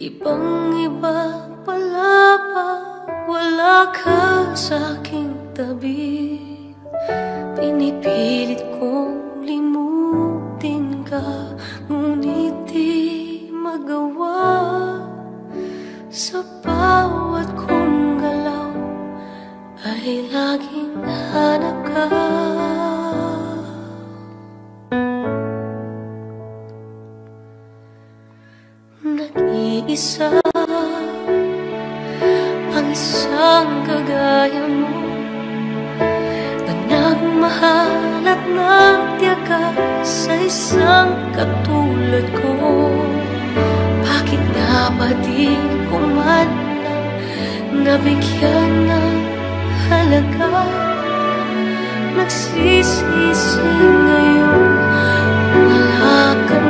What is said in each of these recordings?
Ibang iba pala pa Wala ka sa aking tabi. Pinipilit kong limutin ka Ngunit di magawa. Sa bawat kong galaw Ay lagi ka sa isang katulad ko. Bakit nga ba di ko man nabigyan ng halaga? Nagsisisi ngayon, wala ka na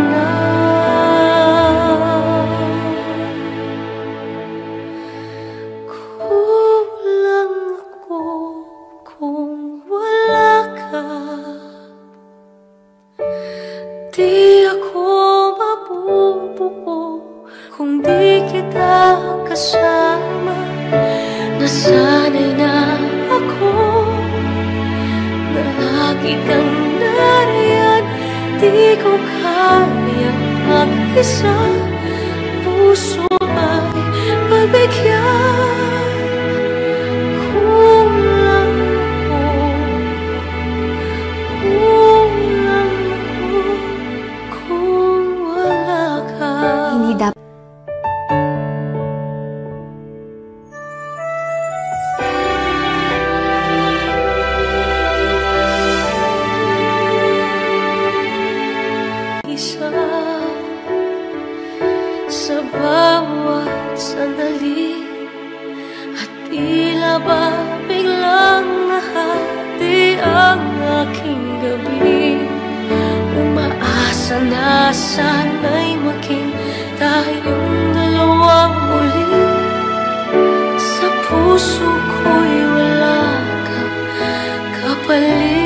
believe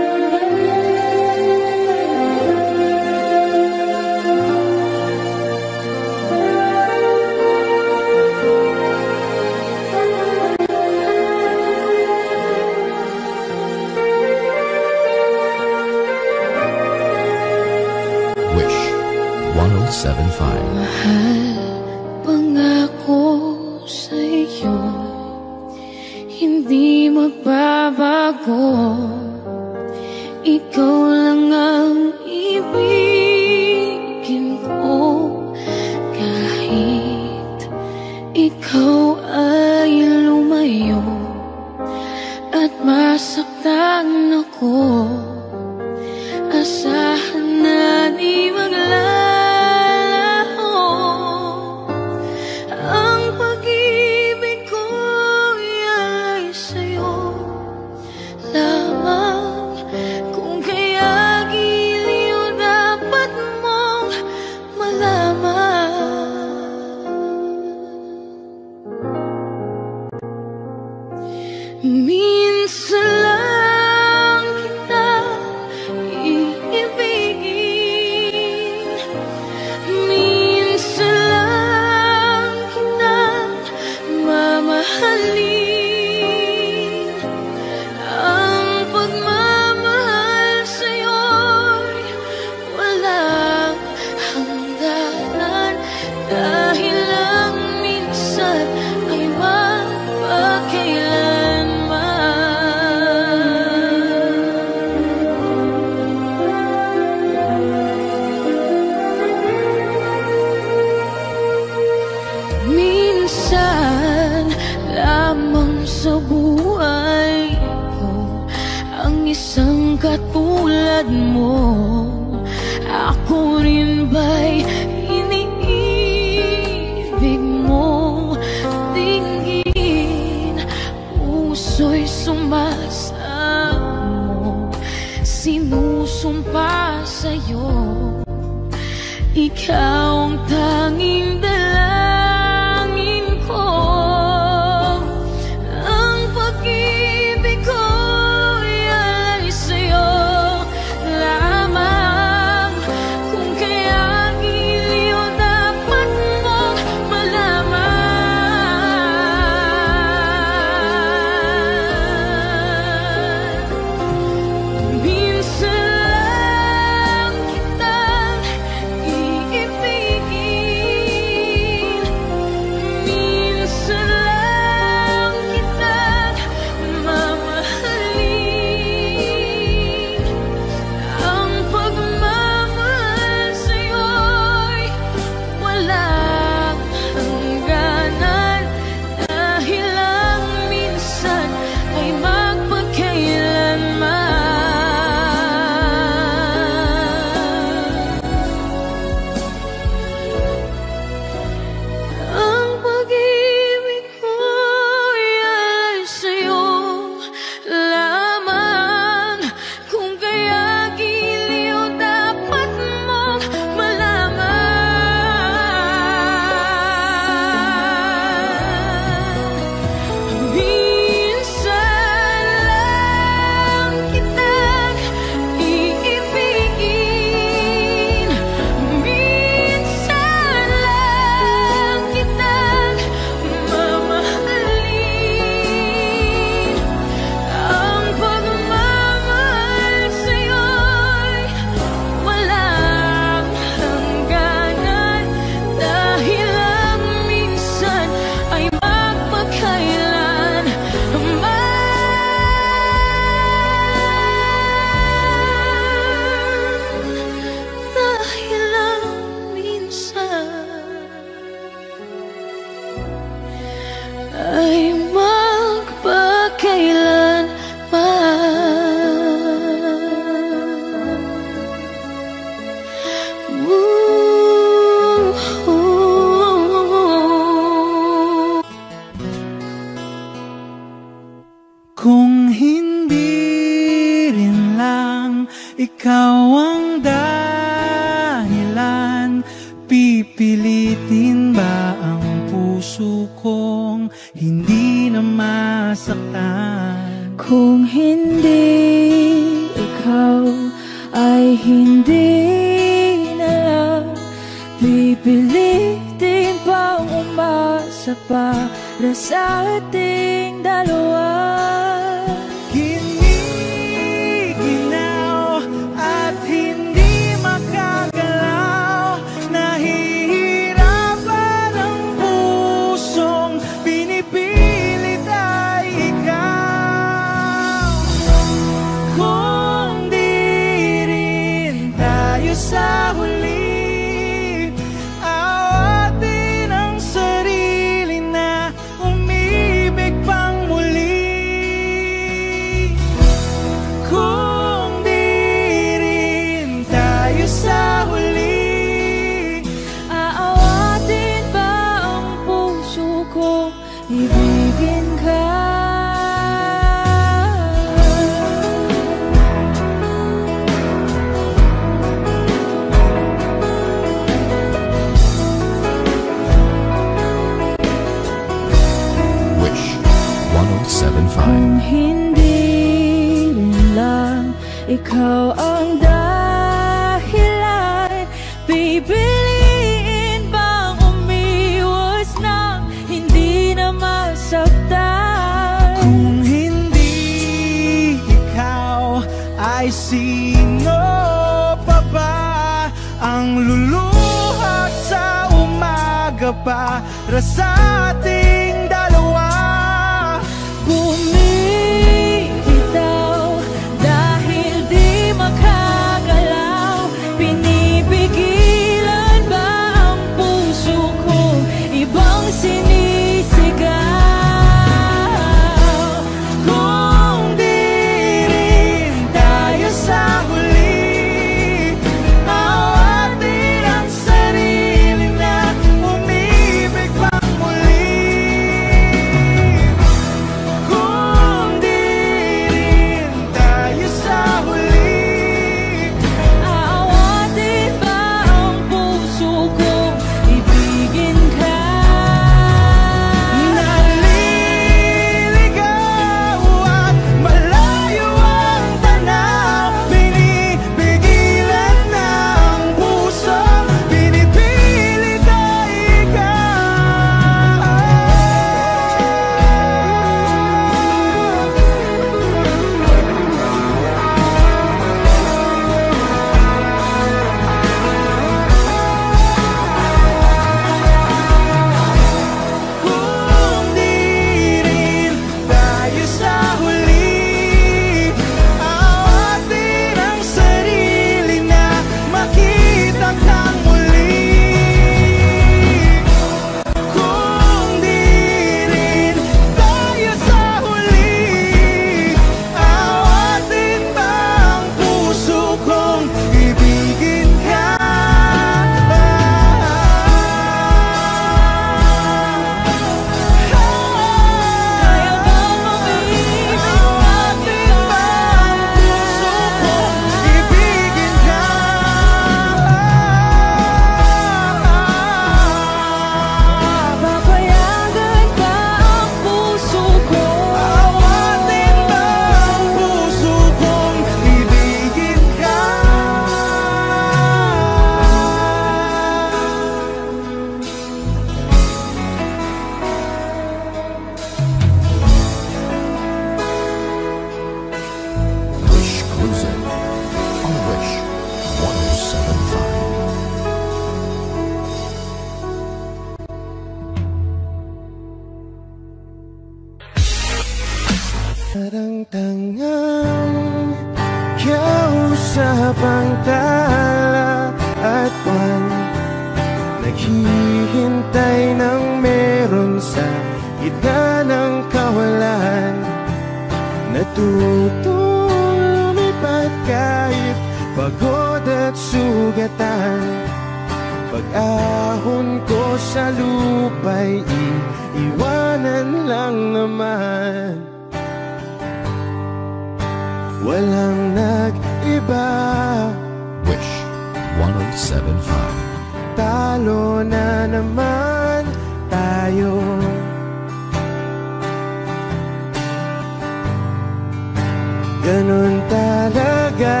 Ganon talaga.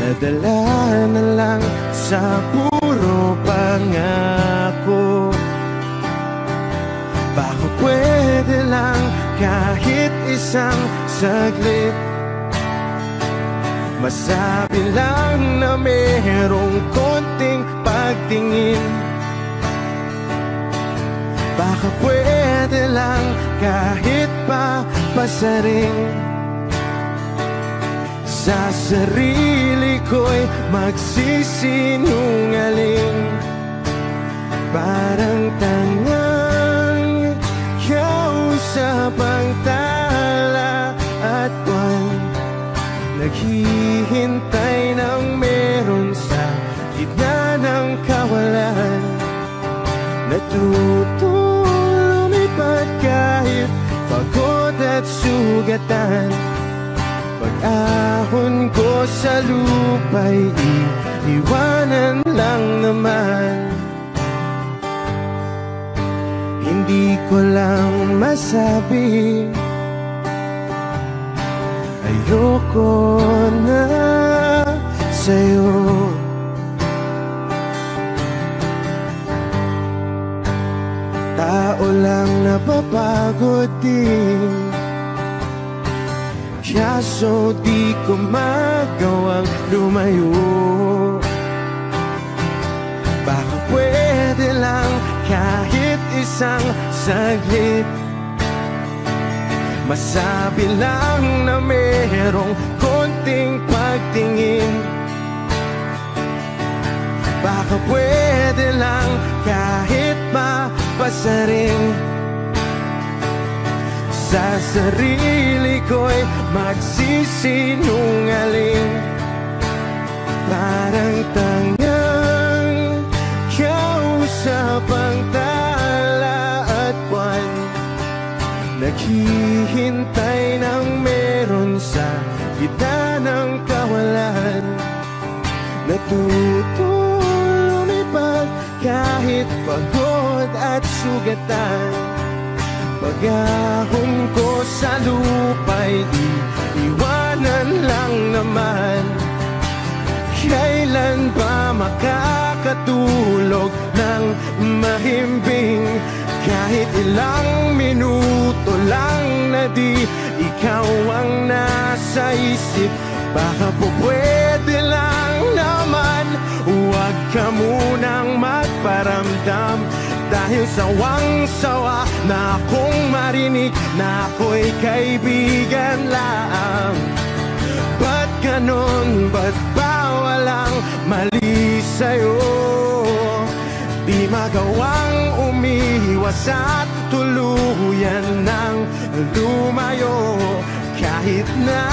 Nadala na lang sa puro pangako. Baka pwede lang kahit isang saglit. Masabi lang na merong konting pagtingin. Baka pwede lang kahit pa pasaring Sa sarili ko'y magsisinungaling. Parang tangang kausap ang tala at buwan. Naghihintay ng meron sa gitna ng kawalan. Natutunan at sugatan. Pag-ahon ko sa lupa'y iiwanan lang naman. Hindi ko lang masabi Ayoko na sa'yo. Tao lang napapagod din Kaso di ko magawang lumayo. Baka pwede lang kahit isang saglit. Masabi lang na merong konting pagtingin. Baka pwede lang kahit mapasaring Sa sarili ko'y magsisinungaling. Parang tangang kausap ang tala at buwan. Naghihintay ng meron sa gitna ng kawalan. Natutuwa kahit pagod at sugatan Pag-ahon ko sa lupa'y iiwanan lang naman. Kailan ba makakatulog ng mahimbing? Kahit ilang minuto lang na di ikaw ang nasa isip. Baka po pwede lang naman. Huwag ka munang magparamdam Dahil sawang-sawa na akong marinig Na ako'y kaibigan lang Ba't ganon? Ba't ba walang mali sa'yo? Di magawang umiwas at tuluyan ng lumayo Kahit na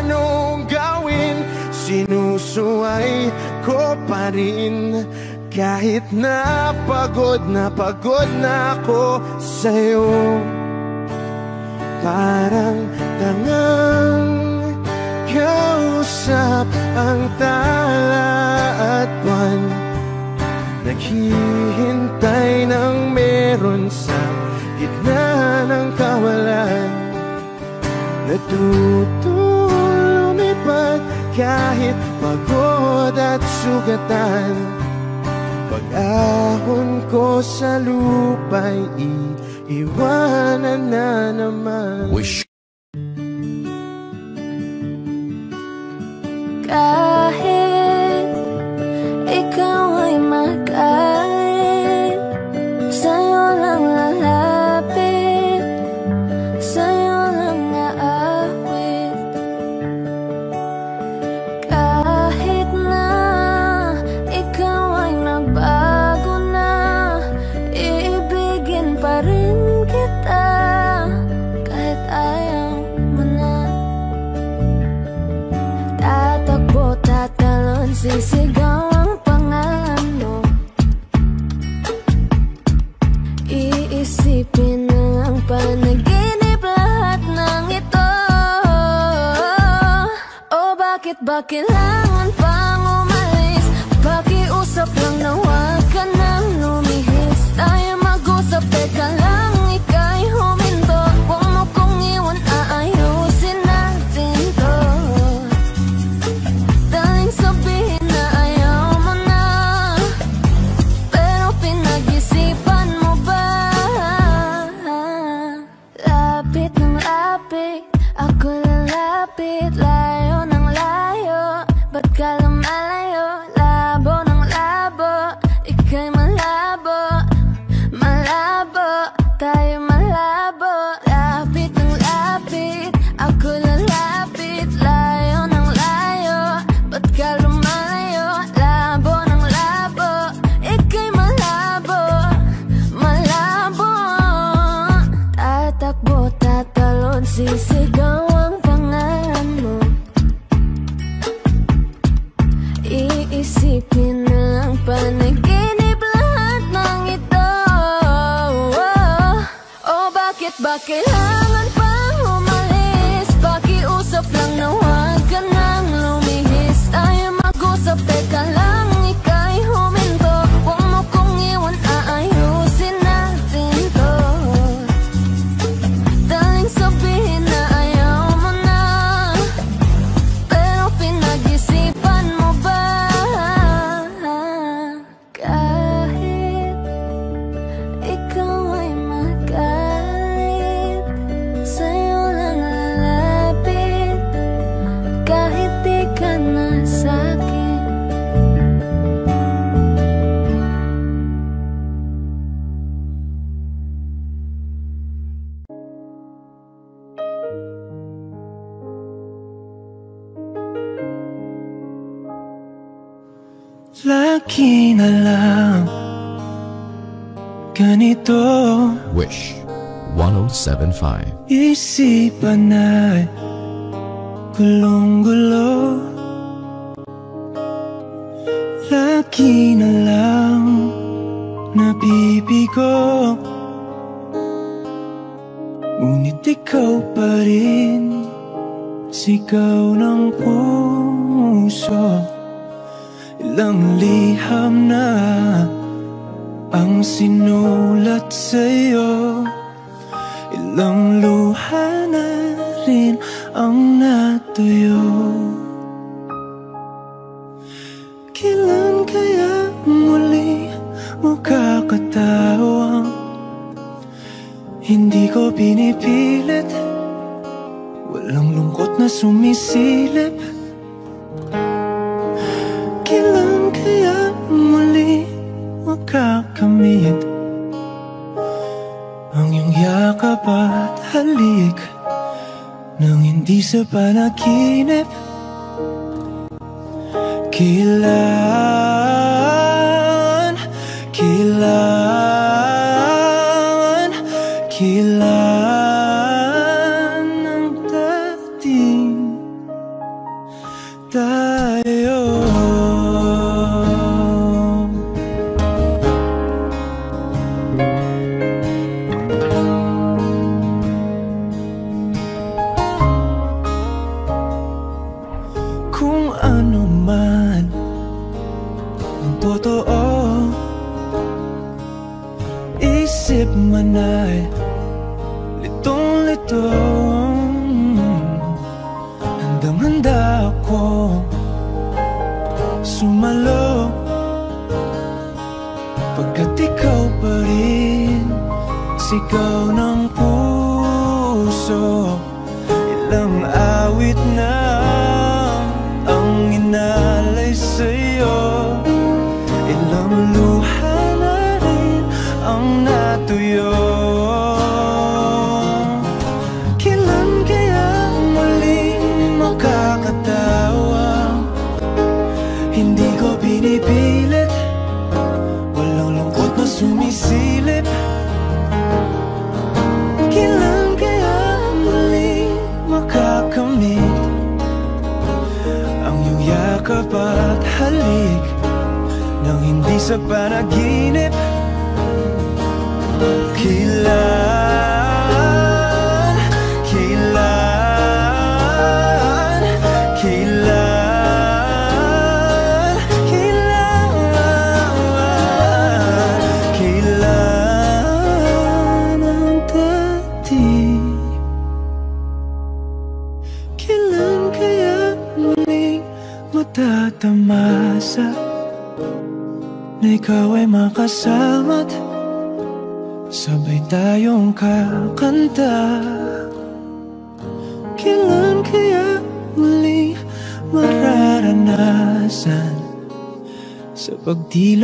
anong gawin Sinusuway ko pa rin Kahit na pagod na pagod na ako sa'yo Parang tangang kausap ang tala at buwan. Naghihintay ng meron sa gitna ng kawalan. Natutulumipad kahit pagod at sugatan Pag-ahon ko sa lupa'y iiwanan na naman. Wish. Kahit Ba kailangan pang umalis? Pakiusap lang na huwag ka nang lumihis Tayo mag-usap, teka lang 2005. Isipan na'y gulong-gulo. Lagi na lang nabibigo Ngunit ikaw pa rin Sigaw ng puso. Ilang liham na Ang sinulat sa'yo. Walang luha na rin ang natuyo. Kailan kaya muli makakatawang Hindi ko pinipilit? Walang lungkot na sumisilip. Kailan kaya muli makakamit yakap at halik Nang hindi sa panaginip. Kilala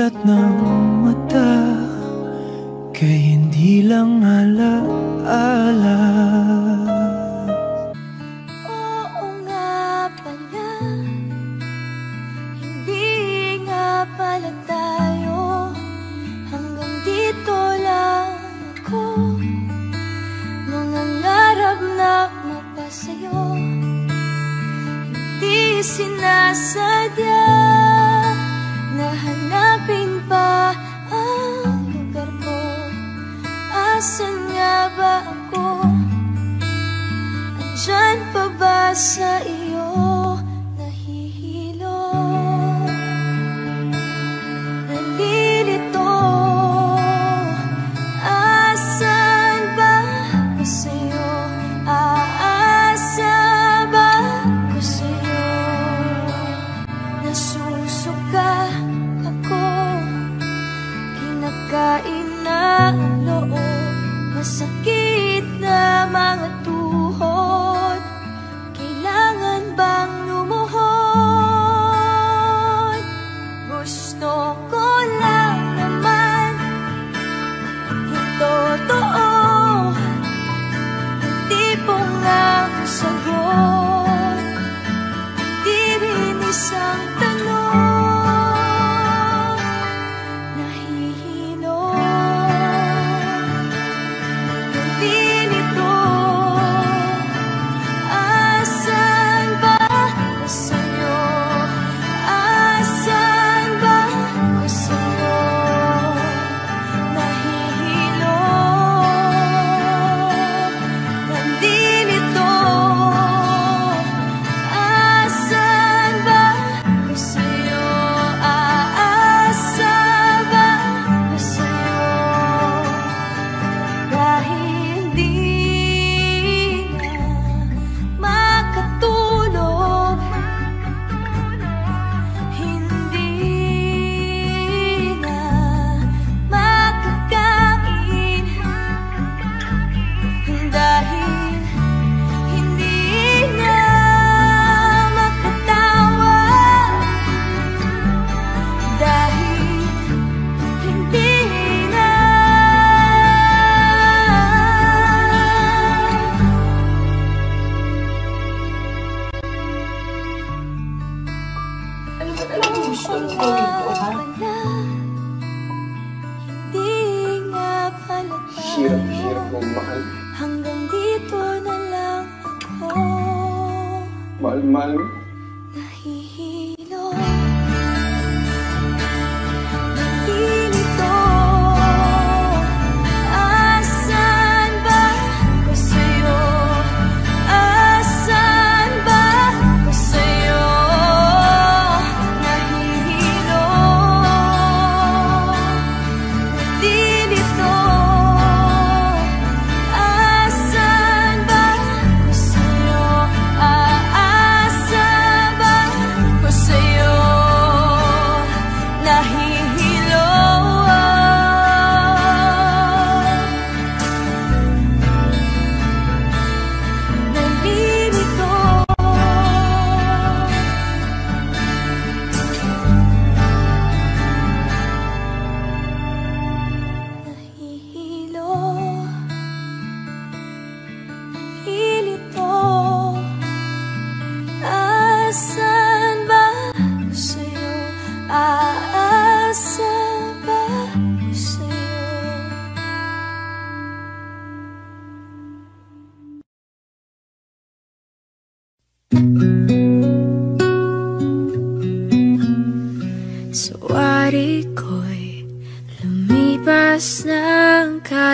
взгляд на Ang naiwan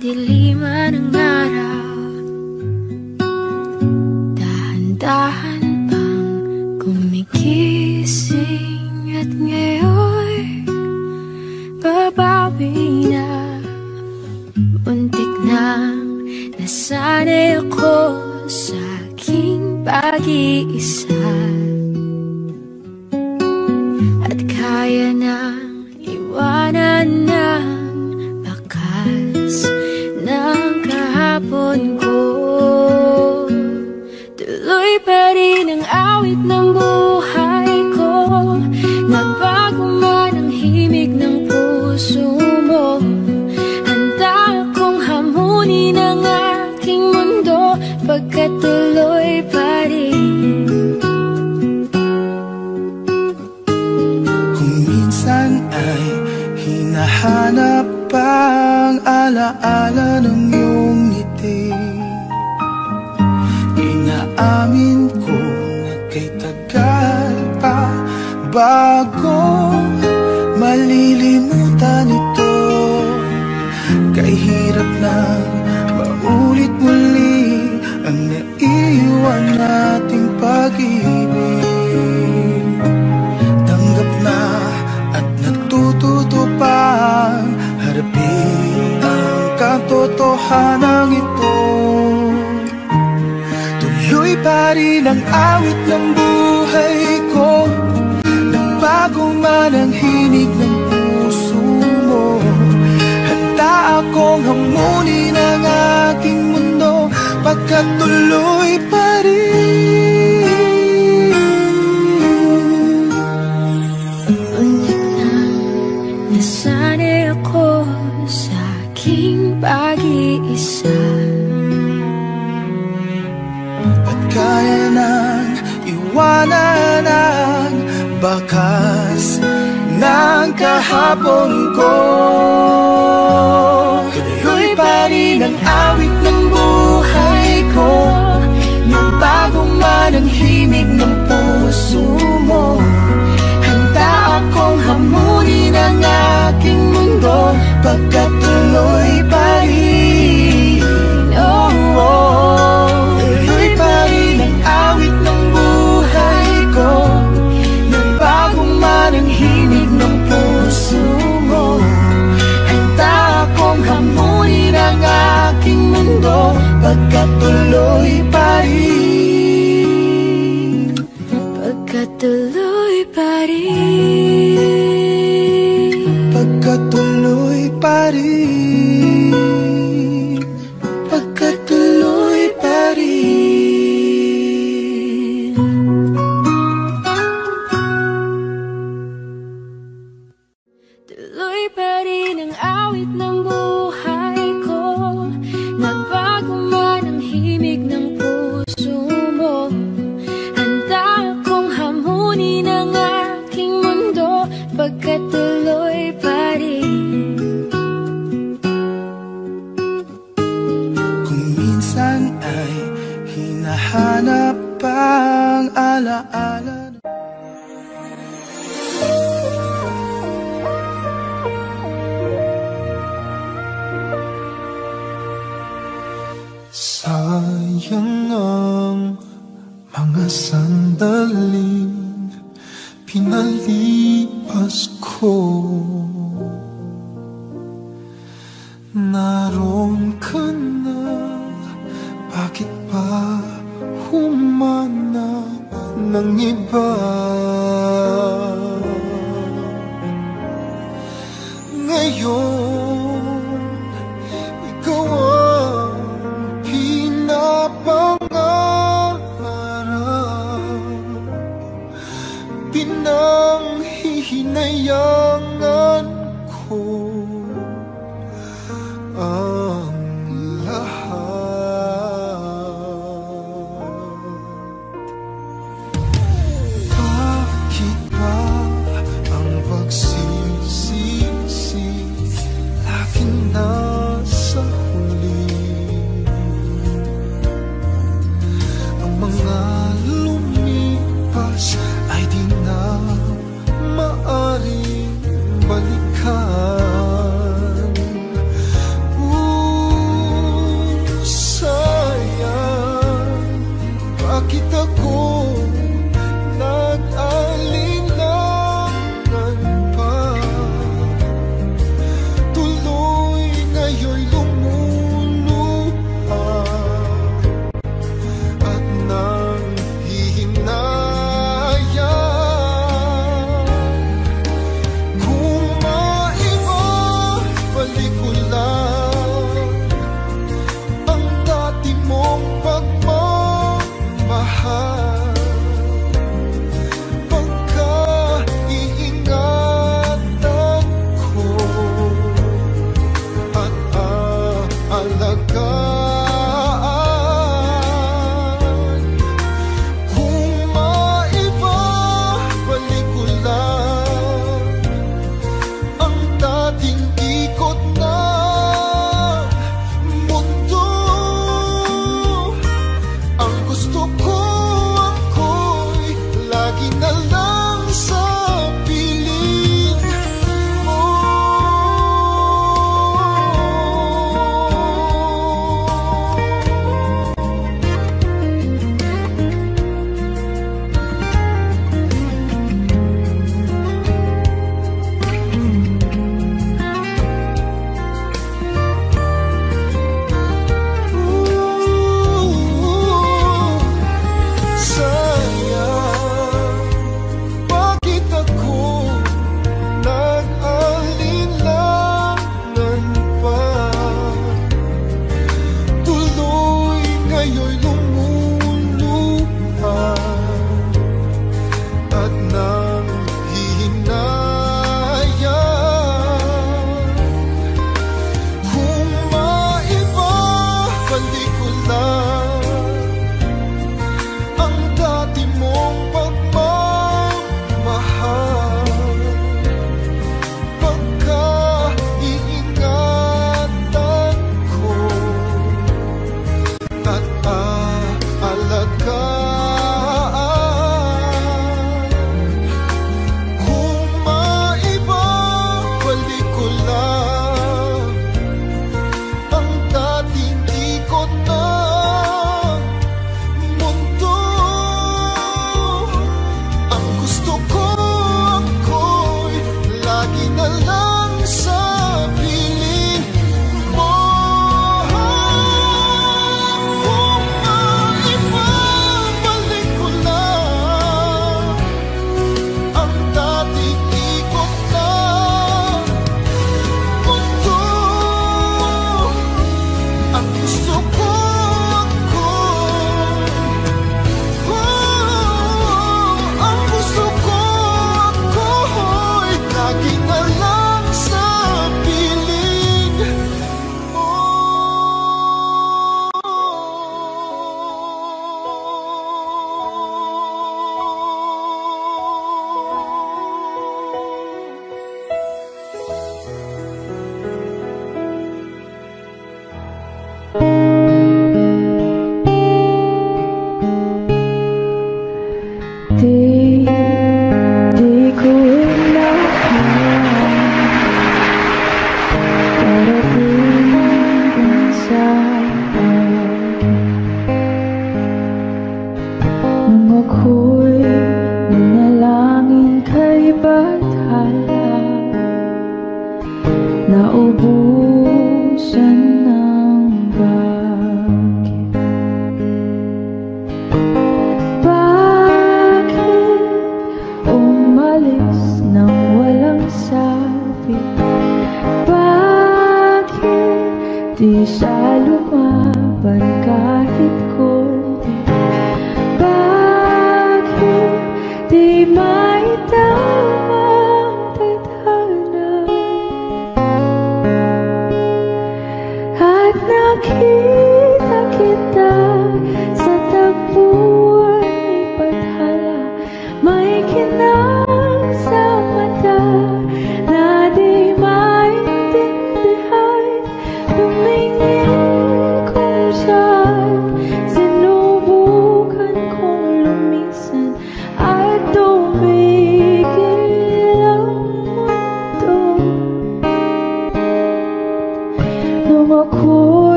body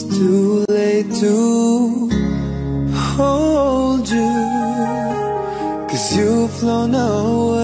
It's too late to hold you. Cause you've flown away.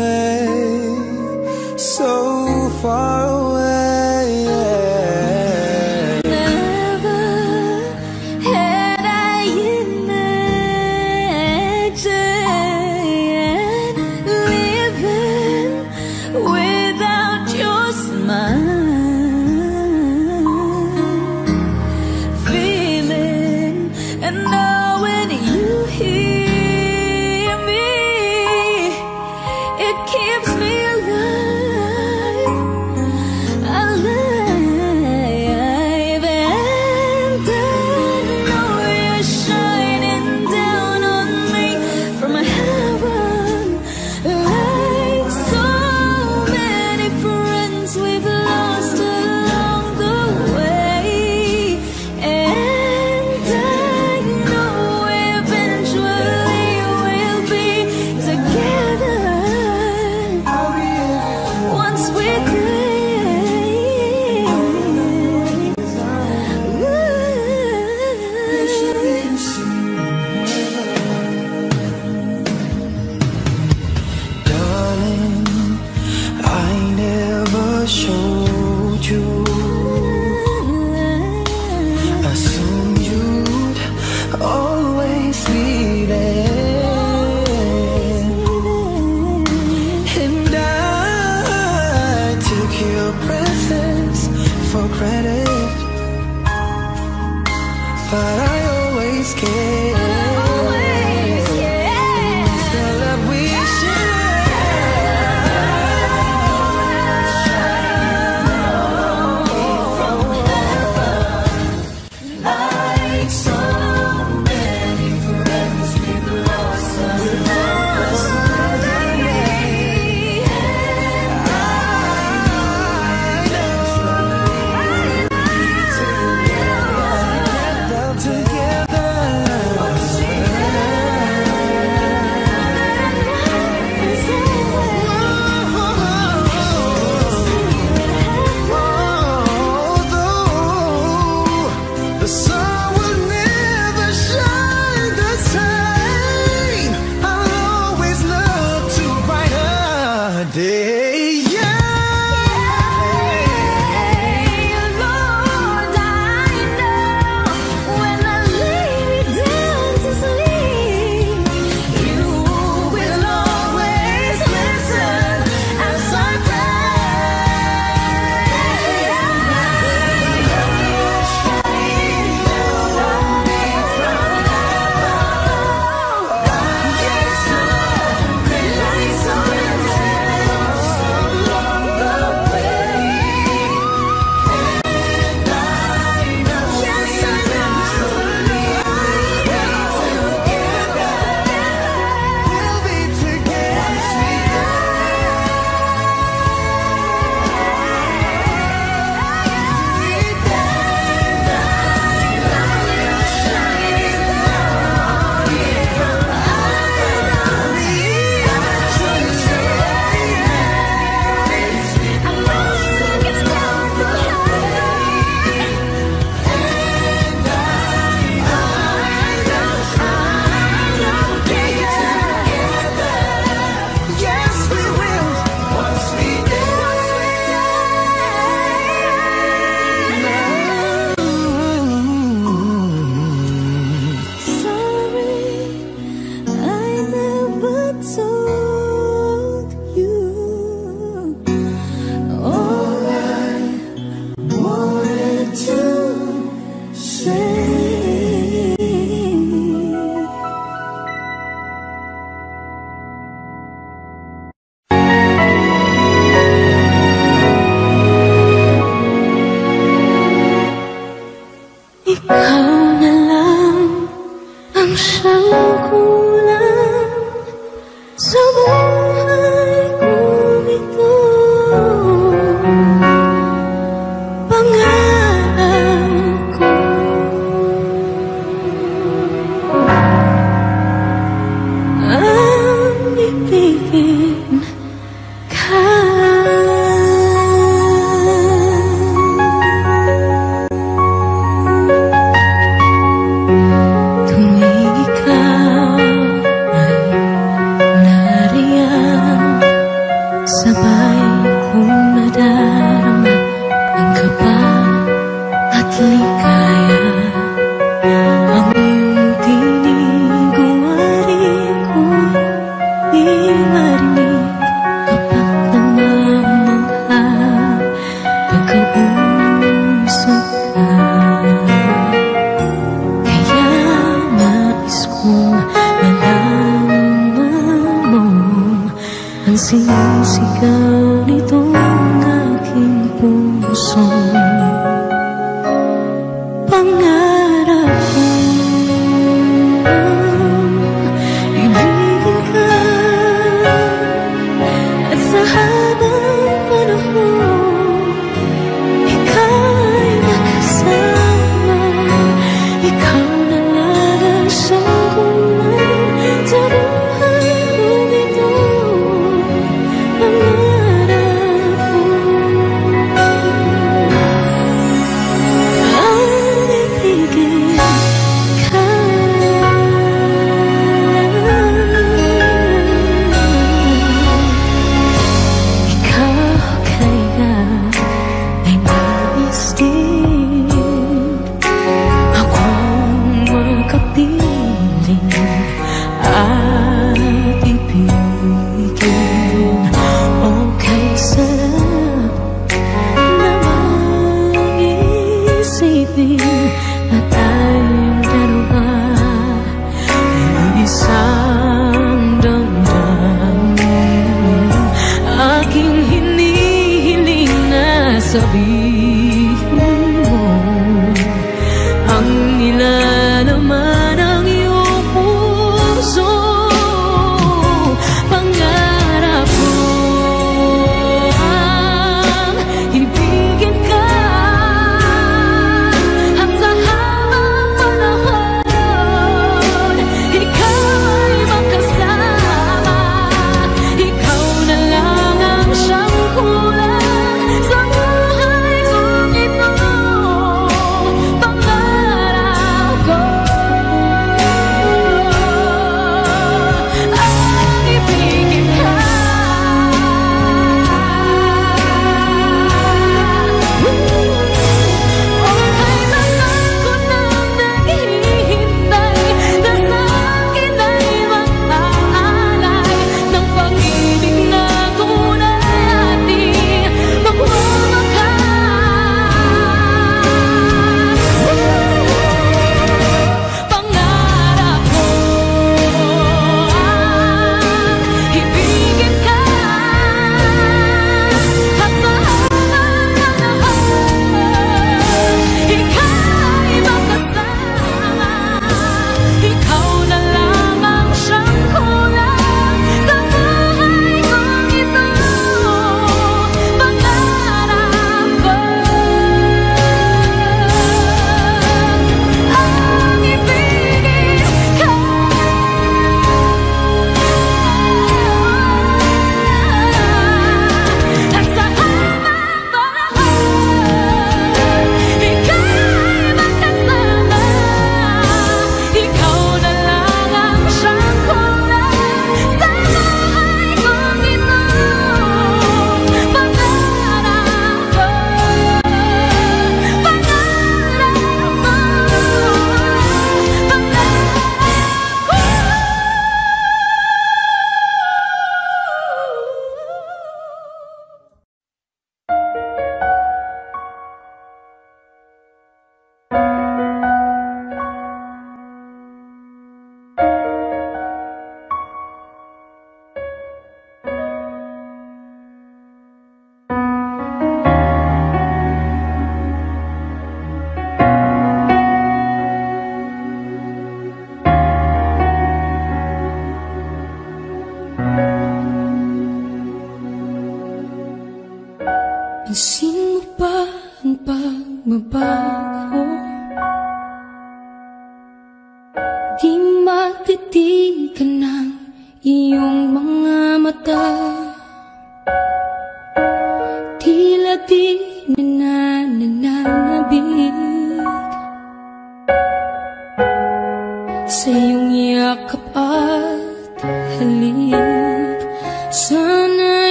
送。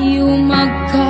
Tayo magkaintindihan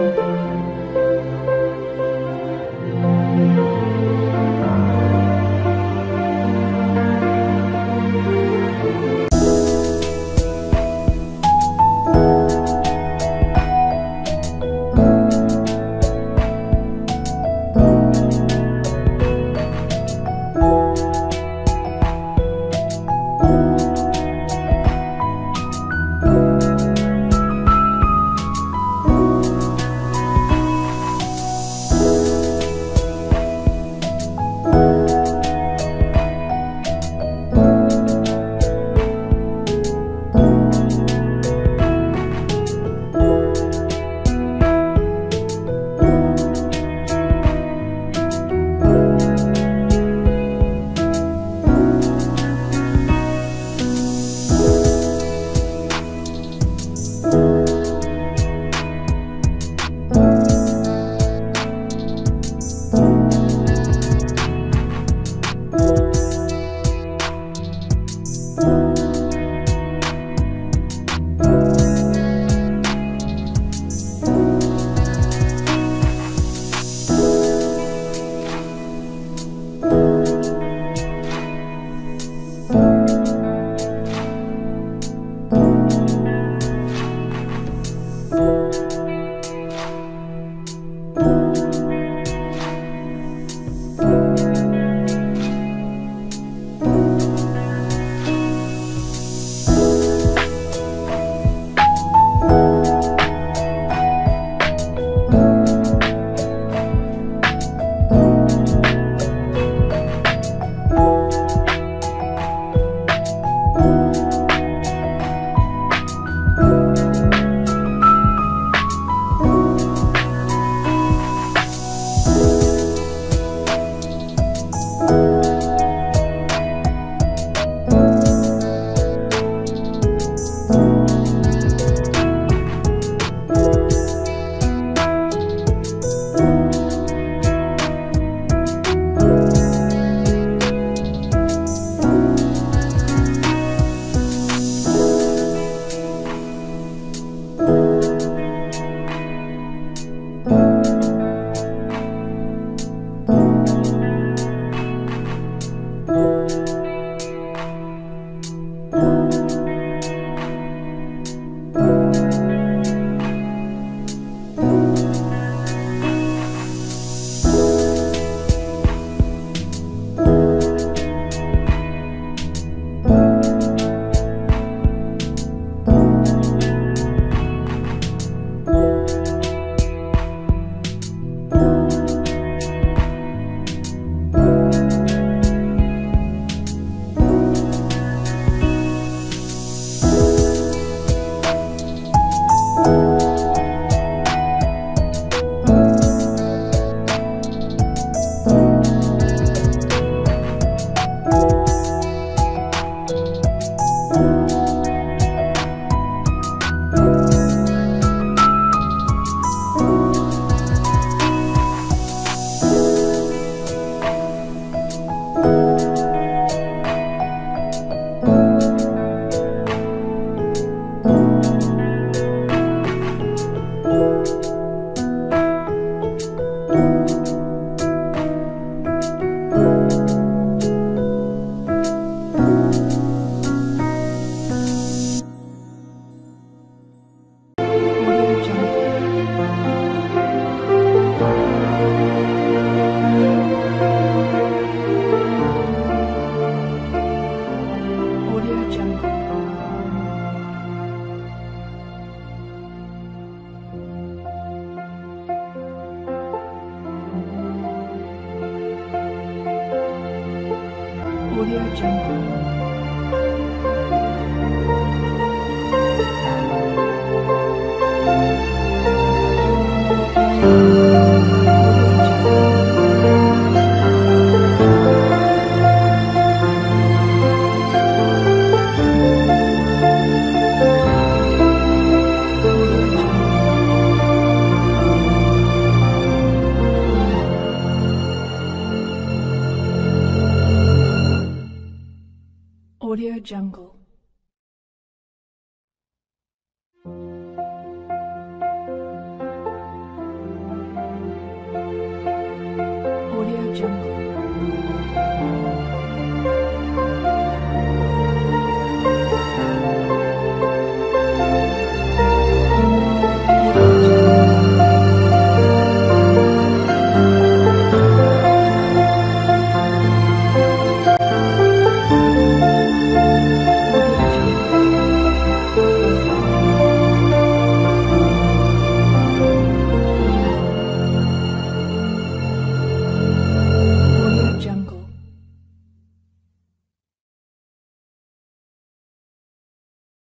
Thank you.